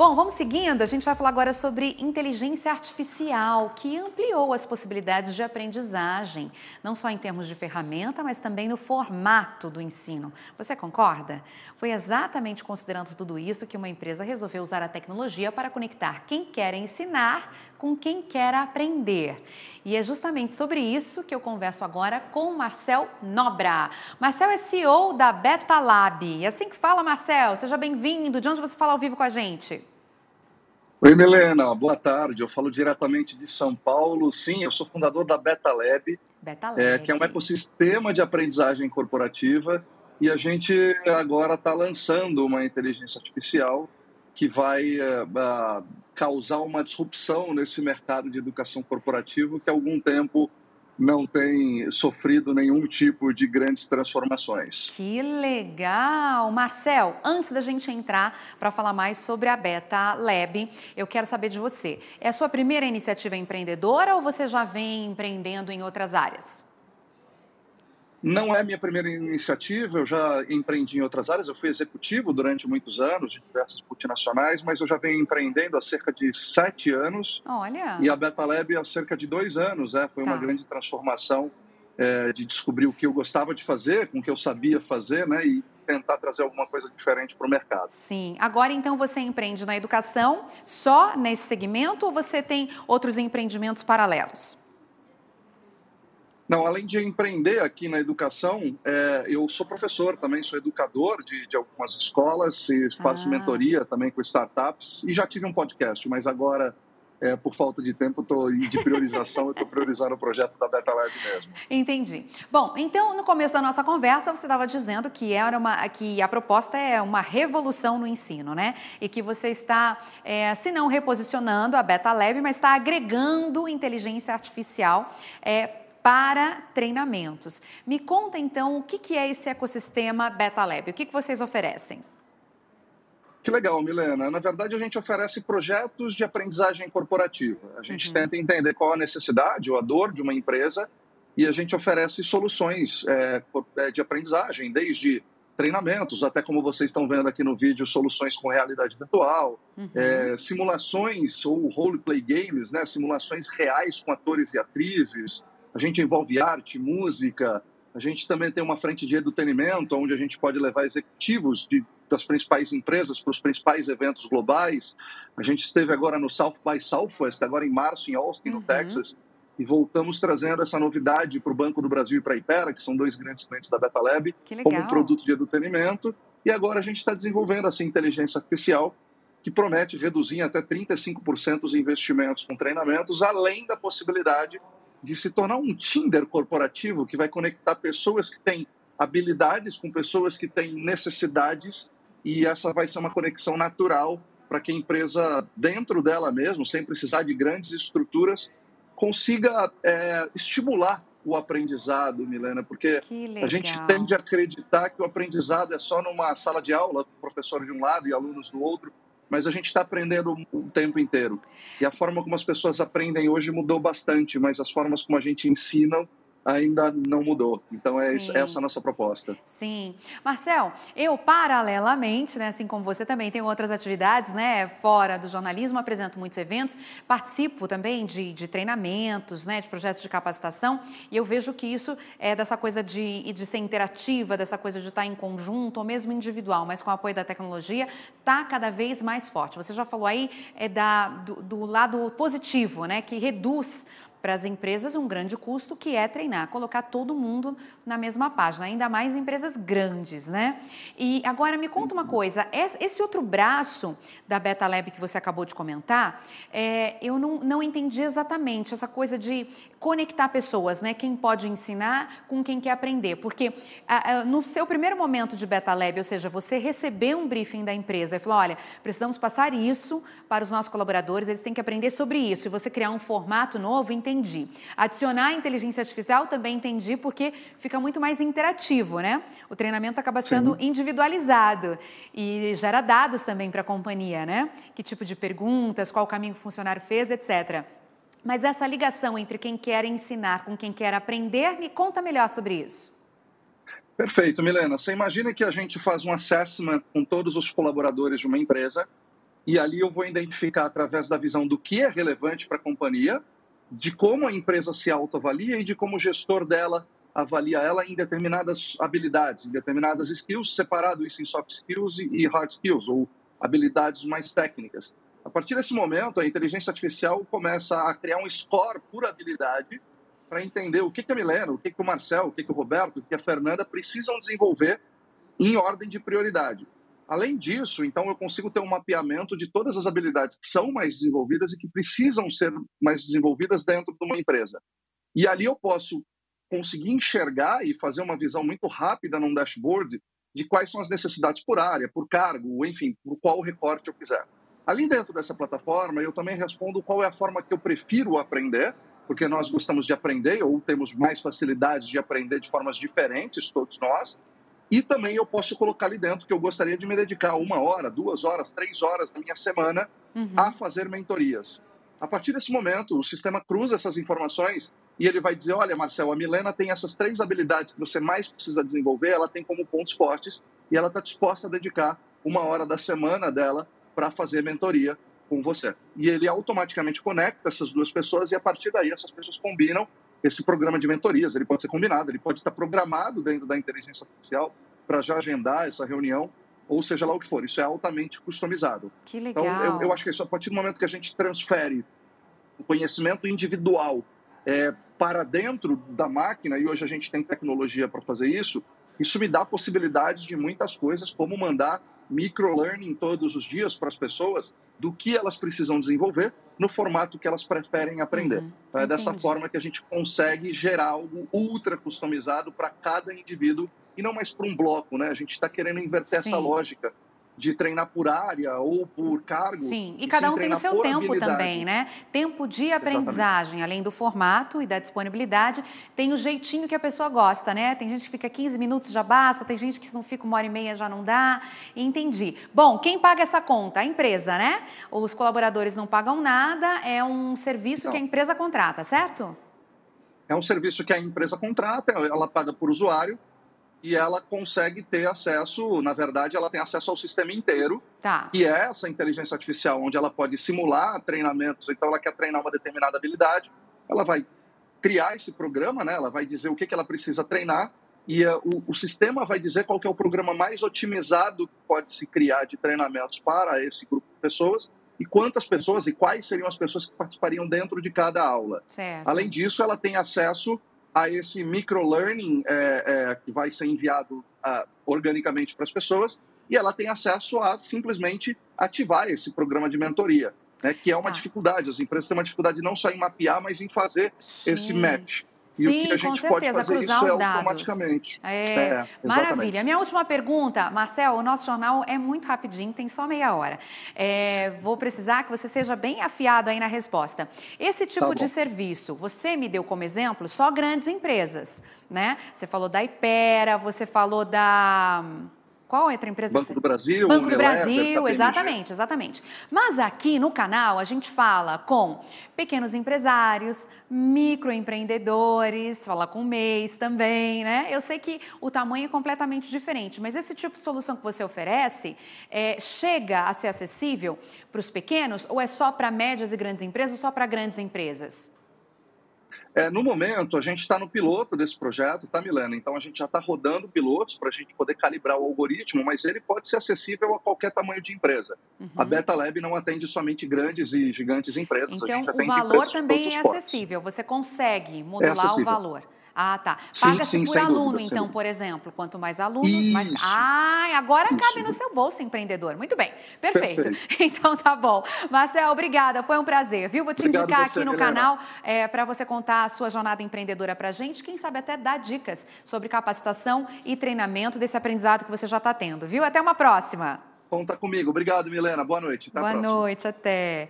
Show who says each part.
Speaker 1: Bom, vamos seguindo. A gente vai falar agora sobre inteligência artificial, que ampliou as possibilidades de aprendizagem, não só em termos de ferramenta, mas também no formato do ensino. Você concorda? Foi exatamente considerando tudo isso que uma empresa resolveu usar a tecnologia para conectar quem quer ensinar com quem quer aprender. E é justamente sobre isso que eu converso agora com Marcel Nobra. Marcel é CEO da Beta Lab. E assim que fala, Marcel, seja bem-vindo. De onde você fala ao vivo com a gente?
Speaker 2: Oi, Milena, boa tarde. Eu falo diretamente de São Paulo. Sim, eu sou fundador da Beta Lab, Beta Lab. É, que é um ecossistema de aprendizagem corporativa. E a gente agora está lançando uma inteligência artificial que vai uh, causar uma disrupção nesse mercado de educação corporativa que há algum tempo não tem sofrido nenhum tipo de grandes transformações.
Speaker 1: Que legal! Marcel, antes da gente entrar para falar mais sobre a Beta Lab, eu quero saber de você. É a sua primeira iniciativa empreendedora ou você já vem empreendendo em outras áreas?
Speaker 2: Não é minha primeira iniciativa, eu já empreendi em outras áreas, eu fui executivo durante muitos anos de diversas multinacionais, mas eu já venho empreendendo há cerca de sete anos.
Speaker 1: Olha!
Speaker 2: E a Beta Lab há cerca de dois anos, é, foi tá. uma grande transformação é, de descobrir o que eu gostava de fazer, com o que eu sabia fazer, né, e tentar trazer alguma coisa diferente para o mercado.
Speaker 1: Sim. Agora, então, você empreende na educação só nesse segmento ou você tem outros empreendimentos paralelos?
Speaker 2: Não, além de empreender aqui na educação, é, eu sou professor também, sou educador de, de algumas escolas e faço ah. mentoria também com startups e já tive um podcast, mas agora é, por falta de tempo tô, e de priorização, eu estou priorizando o projeto da Beta Lab mesmo.
Speaker 1: Entendi. Bom, então no começo da nossa conversa você estava dizendo que era uma, que a proposta é uma revolução no ensino, né? E que você está, é, se não reposicionando a Beta Lab, mas está agregando inteligência artificial é, para treinamentos. Me conta então o que é esse ecossistema Beta Lab, o que vocês oferecem?
Speaker 2: Que legal, Milena. Na verdade, a gente oferece projetos de aprendizagem corporativa. A gente uhum. tenta entender qual a necessidade ou a dor de uma empresa e a gente oferece soluções é, é, de aprendizagem, desde treinamentos, até como vocês estão vendo aqui no vídeo, soluções com realidade virtual, uhum. é, simulações ou roleplay games, né, simulações reais com atores e atrizes, a gente envolve arte, música, a gente também tem uma frente de entretenimento, onde a gente pode levar executivos de, das principais empresas para os principais eventos globais. A gente esteve agora no South by Southwest, agora em março, em Austin, uhum. no Texas, e voltamos trazendo essa novidade para o Banco do Brasil e para a Ipera, que são dois grandes clientes da Beta Lab, como um produto de entretenimento. E agora a gente está desenvolvendo essa inteligência artificial que promete reduzir até 35% os investimentos com treinamentos, além da possibilidade de se tornar um Tinder corporativo que vai conectar pessoas que têm habilidades com pessoas que têm necessidades e essa vai ser uma conexão natural para que a empresa, dentro dela mesmo, sem precisar de grandes estruturas, consiga é, estimular o aprendizado, Milena, porque a gente tende a acreditar que o aprendizado é só numa sala de aula, professor de um lado e alunos do outro, mas a gente está aprendendo o tempo inteiro. E a forma como as pessoas aprendem hoje mudou bastante, mas as formas como a gente ensina ainda não mudou. Então é Sim. essa a nossa proposta.
Speaker 1: Sim. Marcel, eu paralelamente, né, assim como você também tenho outras atividades, né, fora do jornalismo, apresento muitos eventos, participo também de, de treinamentos, né, de projetos de capacitação, e eu vejo que isso é dessa coisa de, de ser interativa, dessa coisa de estar em conjunto, ou mesmo individual, mas com o apoio da tecnologia, está cada vez mais forte. Você já falou aí é da, do, do lado positivo, né, que reduz para as empresas um grande custo que é treinar, colocar todo mundo na mesma página, ainda mais empresas grandes, né? E agora me conta uma coisa, esse outro braço da Beta Lab que você acabou de comentar, é, eu não, não entendi exatamente essa coisa de conectar pessoas, né? Quem pode ensinar com quem quer aprender, porque a, a, no seu primeiro momento de Beta Lab, ou seja, você recebeu um briefing da empresa e falou, olha, precisamos passar isso para os nossos colaboradores, eles têm que aprender sobre isso, e você criar um formato novo, entendi. Adicionar a inteligência artificial também entendi, porque fica muito mais interativo, né? O treinamento acaba sendo Sim. individualizado e gera dados também para a companhia, né? Que tipo de perguntas, qual caminho o funcionário fez, etc. Mas essa ligação entre quem quer ensinar com quem quer aprender, me conta melhor sobre isso.
Speaker 2: Perfeito, Milena. Você imagina que a gente faz um assessment com todos os colaboradores de uma empresa e ali eu vou identificar através da visão do que é relevante para a companhia, de como a empresa se autoavalia e de como o gestor dela avalia ela em determinadas habilidades, em determinadas skills, separado isso em soft skills e hard skills, ou habilidades mais técnicas. A partir desse momento, a inteligência artificial começa a criar um score por habilidade para entender o que, que a Milena, o que, que o Marcel, o que, que o Roberto, o que a Fernanda precisam desenvolver em ordem de prioridade. Além disso, então, eu consigo ter um mapeamento de todas as habilidades que são mais desenvolvidas e que precisam ser mais desenvolvidas dentro de uma empresa. E ali eu posso conseguir enxergar e fazer uma visão muito rápida num dashboard de quais são as necessidades por área, por cargo, enfim, por qual recorte eu quiser. Ali dentro dessa plataforma, eu também respondo qual é a forma que eu prefiro aprender, porque nós gostamos de aprender ou temos mais facilidades de aprender de formas diferentes, todos nós. E também eu posso colocar ali dentro que eu gostaria de me dedicar uma hora, duas horas, três horas da minha semana uhum. a fazer mentorias. A partir desse momento, o sistema cruza essas informações e ele vai dizer: olha, Marcelo, a Milena tem essas três habilidades que você mais precisa desenvolver, ela tem como pontos fortes e ela está disposta a dedicar uma hora da semana dela para fazer mentoria com você. E ele automaticamente conecta essas duas pessoas e a partir daí essas pessoas combinam esse programa de mentorias. Ele pode ser combinado, ele pode estar programado dentro da inteligência artificial para já agendar essa reunião, ou seja lá o que for. Isso é altamente customizado.
Speaker 1: Que legal.
Speaker 2: Então, eu, eu acho que isso, a partir do momento que a gente transfere o conhecimento individual é, para dentro da máquina, e hoje a gente tem tecnologia para fazer isso, isso me dá possibilidades de muitas coisas, como mandar microlearning todos os dias para as pessoas do que elas precisam desenvolver no formato que elas preferem aprender. Uhum, é dessa forma que a gente consegue gerar algo ultra customizado para cada indivíduo e não mais para um bloco, né? A gente está querendo inverter Sim. essa lógica de treinar por área ou por cargo.
Speaker 1: Sim, e, e cada um tem o seu tempo também, né? Tempo de aprendizagem, Exatamente. além do formato e da disponibilidade, tem o jeitinho que a pessoa gosta, né? Tem gente que fica 15 minutos já basta, tem gente que se não fica uma hora e meia já não dá. Entendi. Bom, quem paga essa conta? A empresa, né? Os colaboradores não pagam nada, é um serviço então, que a empresa contrata, certo?
Speaker 2: É um serviço que a empresa contrata, ela paga por usuário e ela consegue ter acesso, na verdade, ela tem acesso ao sistema inteiro,
Speaker 1: tá.
Speaker 2: que é essa inteligência artificial, onde ela pode simular treinamentos. Então, ela quer treinar uma determinada habilidade, ela vai criar esse programa, né? ela vai dizer o que, que ela precisa treinar, e uh, o, o, sistema vai dizer qual é o programa mais otimizado que pode se criar de treinamentos para esse grupo de pessoas, e quantas pessoas e quais seriam as pessoas que participariam dentro de cada aula.
Speaker 1: Certo.
Speaker 2: Além disso, ela tem acesso a esse microlearning é, é, que vai ser enviado uh, organicamente para as pessoas e ela tem acesso a simplesmente ativar esse programa de mentoria, né, que é uma tá. dificuldade. As empresas têm uma dificuldade não só em mapear, mas em fazer Sim. esse match.
Speaker 1: E Sim, o que a gente com certeza, pode fazer cruzar isso os é dados. automaticamente. É, é maravilha. Minha última pergunta, Marcel, o nosso jornal é muito rapidinho, tem só meia hora. É, vou precisar que você seja bem afiado aí na resposta. Esse tipo tá de serviço, você me deu como exemplo só grandes empresas, né? Você falou da Ipera, você falou da qual outra empresa?
Speaker 2: Banco do Brasil.
Speaker 1: Banco do Brasil, exatamente, exatamente. Mas aqui no canal a gente fala com pequenos empresários, microempreendedores, fala com MEIs também, né? Eu sei que o tamanho é completamente diferente, mas esse tipo de solução que você oferece é, chega a ser acessível para os pequenos ou é só para médias e grandes empresas ou só para grandes empresas?
Speaker 2: É, no momento, a gente está no piloto desse projeto, tá, Milena? Então, a gente já está rodando pilotos para a gente poder calibrar o algoritmo, mas ele pode ser acessível a qualquer tamanho de empresa. Uhum. A Beta Lab não atende somente grandes e gigantes empresas.
Speaker 1: Então, o valor também é acessível. Você consegue modular é o valor. Ah, tá. Paga-se por aluno, dúvida, então, por exemplo. Quanto mais alunos, Isso. mais. Ah, agora Isso. cabe no seu bolso, empreendedor. Muito bem, perfeito. perfeito. Então tá bom. Marcel, obrigada, foi um prazer, viu? Vou te Obrigado indicar você, aqui no canal é, para você contar a sua jornada empreendedora para gente. Quem sabe até dar dicas sobre capacitação e treinamento desse aprendizado que você já está tendo, viu? Até uma próxima.
Speaker 2: Conta comigo. Obrigado, Milena. Boa noite. Até
Speaker 1: Boa noite, até.